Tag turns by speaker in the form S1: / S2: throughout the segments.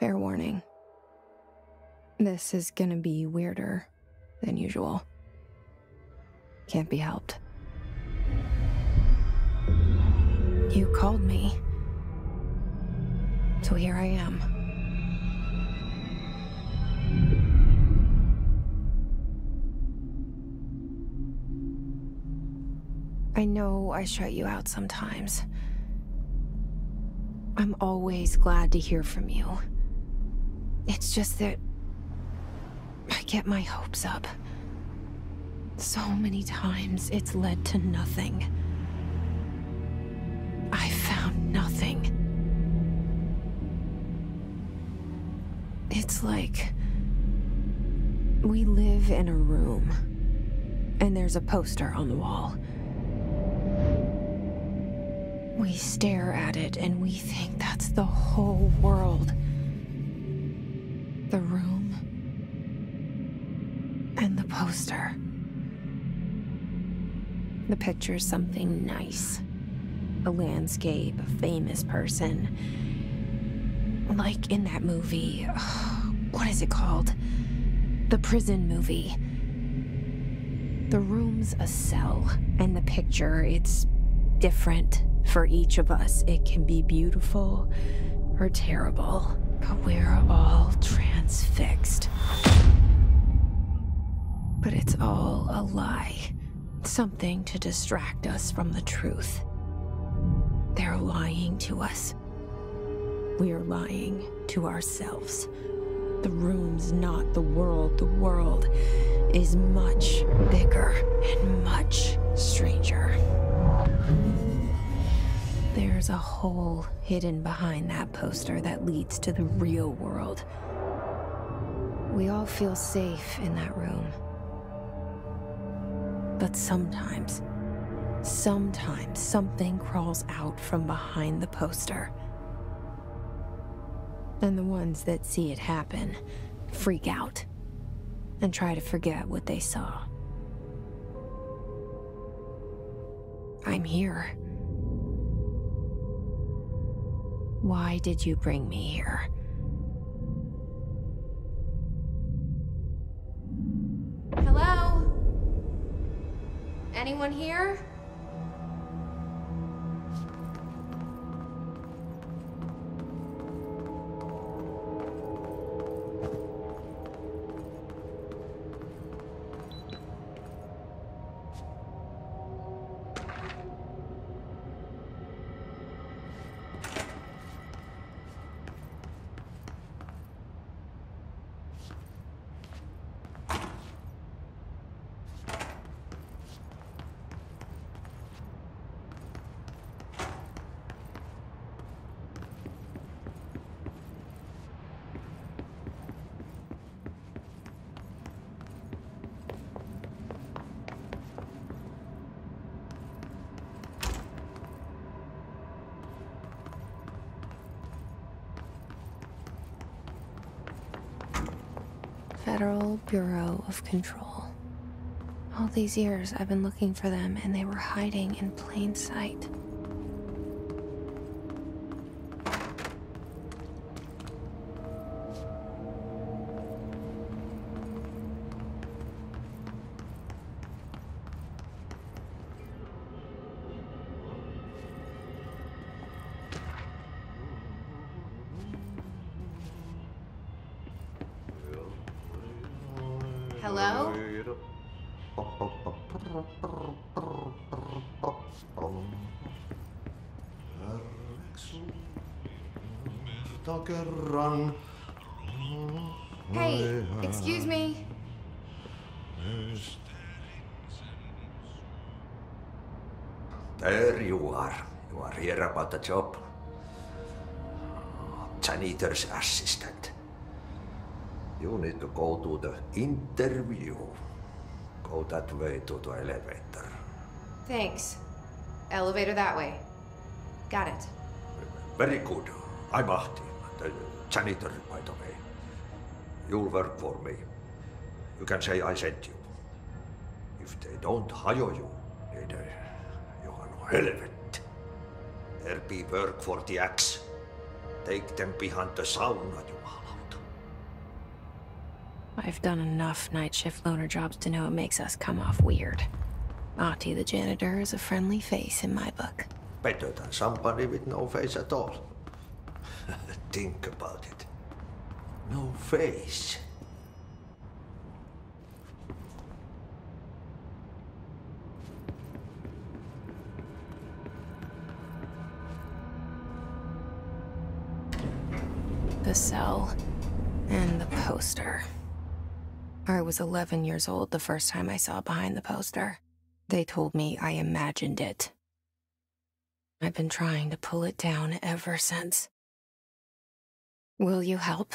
S1: Fair warning. This is gonna be weirder than usual. Can't be helped. You called me. So here I am. I know I shut you out sometimes. I'm always glad to hear from you. It's just that I get my hopes up. So many times it's led to nothing. I found nothing. It's like we live in a room, and there's a poster on the wall. We stare at it and we think that's the whole world. The room and the poster. The picture's something nice. A landscape, a famous person. Like in that movie. What is it called? The prison movie. The room's a cell, and the picture, it's different for each of us. It can be beautiful or terrible, but we're all transfixed. But it's all a lie. Something to distract us from the truth. They're lying to us. We're lying to ourselves. The room's not the world. The world is much bigger and much stranger. There's a hole hidden behind that poster that leads to the real world. We all feel safe in that room. But sometimes, sometimes something crawls out from behind the poster. And the ones that see it happen freak out and try to forget what they saw. I'm here. Why did you bring me here? Hello? Anyone here? Federal Bureau of Control. All these years I've been looking for them and they were hiding in plain sight. Hey, excuse me.
S2: There you are. You are here about the job. Uh, janitor's assistant. You need to go to the interview. Go that way to the elevator.
S1: Thanks. Elevator that way. Got it.
S2: Very good. I'm Ahti, the janitor, by the way. You'll work for me. You can say I sent you. If they don't hire you, then uh, you are no helvet. There be work for the axe. Take them behind the sauna, jumalauta.
S1: I've done enough night shift loner jobs to know it makes us come off weird. Ahti the janitor is a friendly face in my book.
S2: Better than somebody with no face at all. Think about it. No face.
S1: The cell. And the poster. I was 11 years old the first time I saw behind the poster. They told me I imagined it. I've been trying to pull it down ever since. Will you help?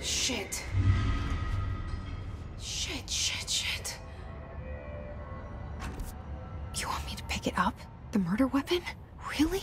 S1: Shit. Shit, shit, shit. You want me to pick it up? The murder weapon? Really?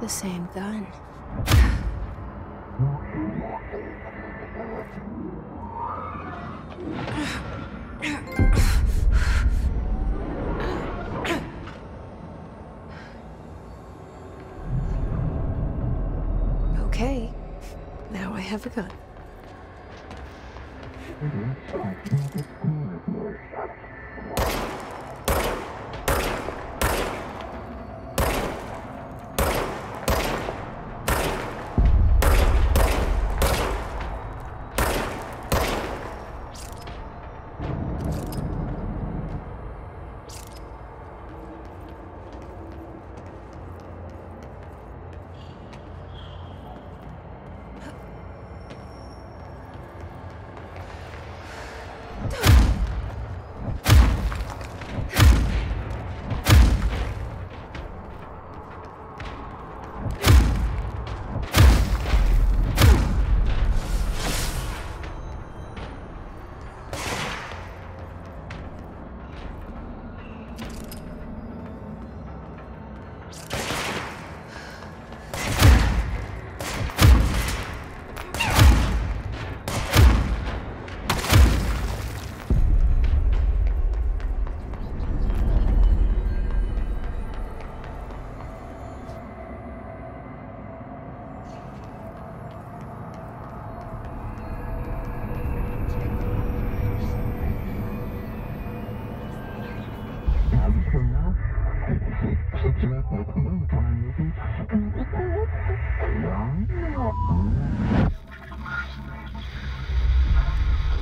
S1: The same gun. Okay, now I have a gun. Mm-hmm.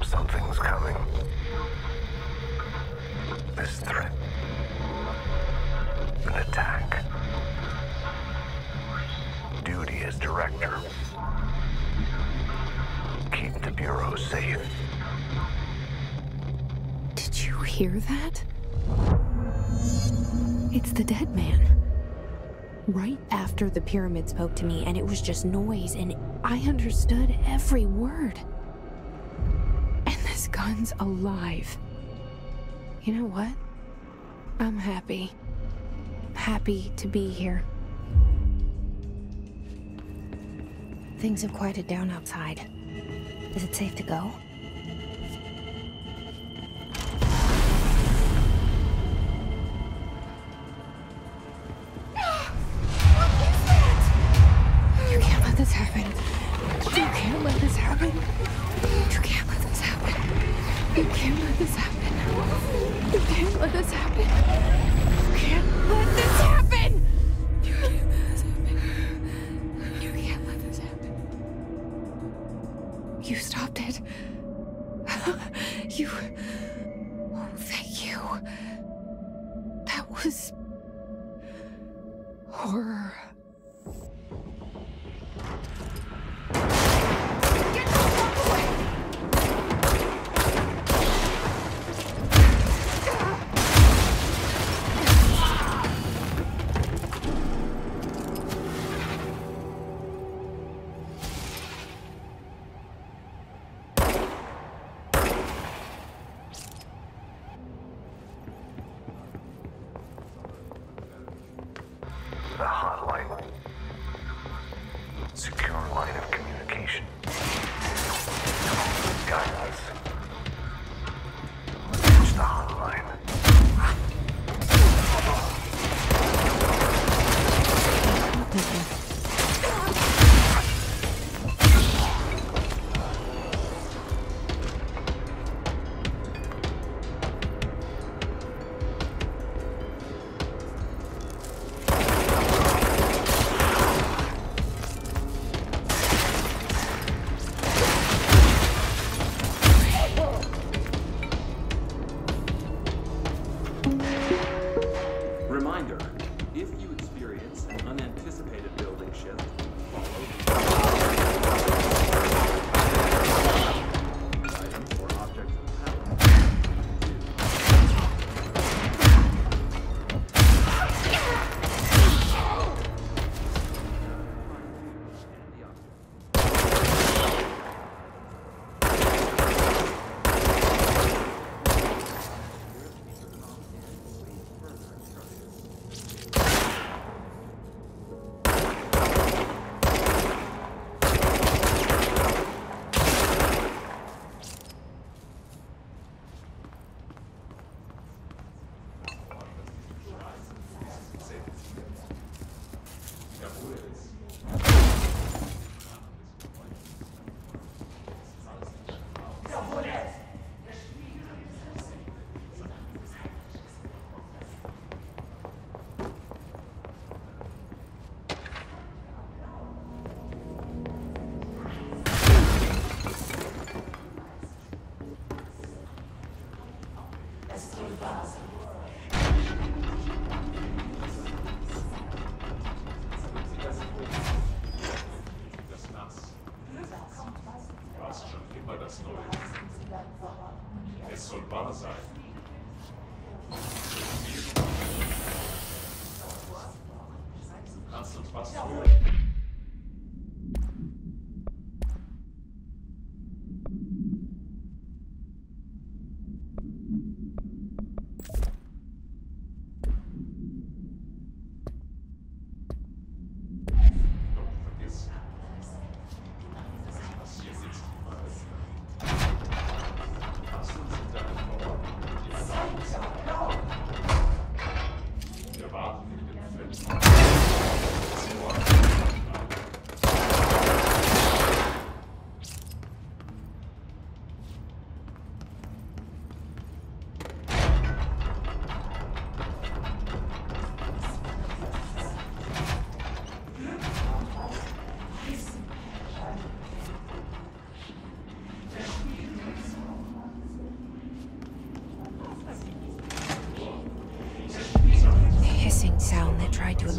S3: Something's coming. This threat. An attack. Duty as director. Keep the Bureau safe.
S1: Did you hear that? It's the dead man. Right after the pyramid spoke to me, and it was just noise, and I understood every word. And this gun's alive. You know what? I'm happy. Happy to be here. Things have quieted down outside. Is it safe to go? Was. horror.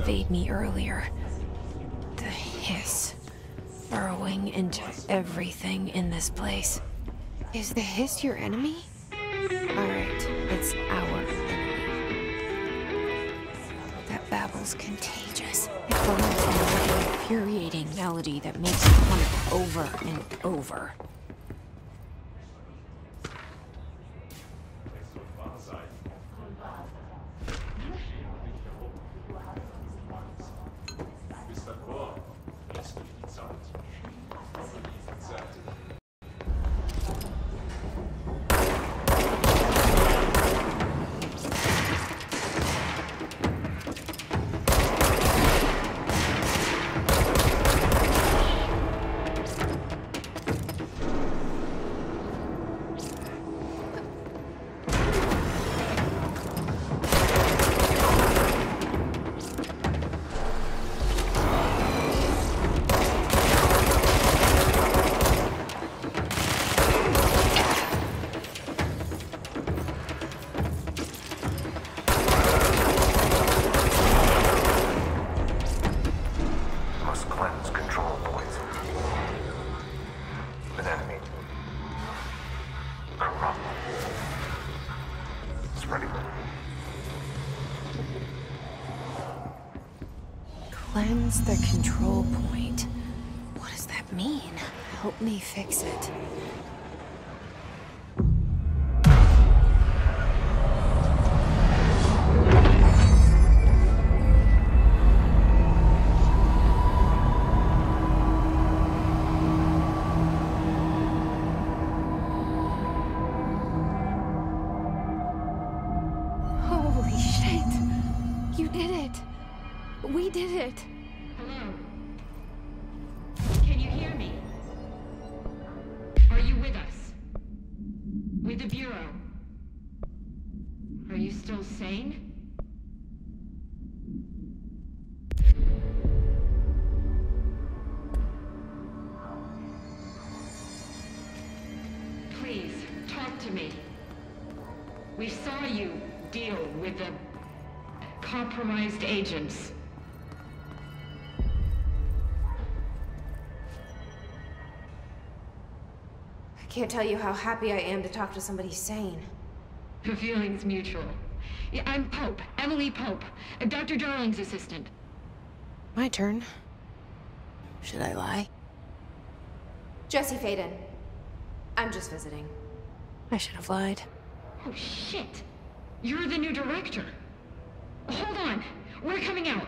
S1: That tried to invade me earlier. The hiss. Burrowing into everything in this place. Is the hiss your enemy? Alright, it's our enemy. That babble's contagious. It burns into an infuriating melody that makes you want it over and over.
S3: Cleanse
S1: the control point. What does that mean? Help me fix it. Holy shit! You did it! We did it!
S4: The Bureau? Are you still sane? Please, talk to me. We saw you deal with the compromised agents.
S1: Can't tell you how happy I am to talk to somebody sane.
S4: The feeling's mutual. Yeah, I'm Pope, Emily Pope, Dr. Darling's assistant.
S1: My turn. Should I lie?
S5: Jesse Faden. I'm just visiting.
S1: I should have lied.
S4: Oh, shit. You're the new director. Hold on. We're coming out.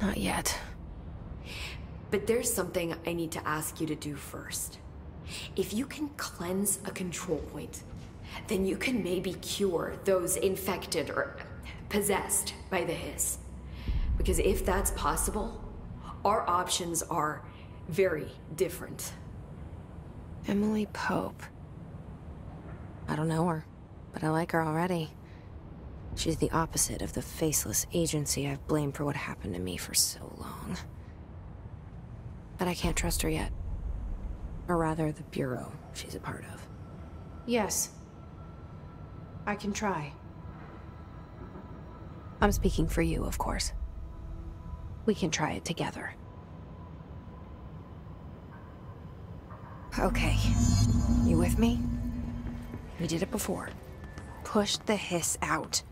S1: Not yet.
S5: But there's something I need to ask you to do first. If you can cleanse a control point, then you can maybe cure those infected or possessed by the hiss. Because if that's possible, our options are very different.
S1: Emily Pope. I don't know her, but I like her already. She's the opposite of the faceless agency I've blamed for what happened to me for so long. But I can't trust her yet. Or rather, the Bureau she's a part of. Yes. I can try. I'm speaking for you, of course. We can try it together. Okay. You with me? We did it before. Push the hiss out.